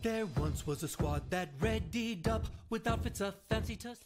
There once was a squad that readied up with outfits of fancy tuss.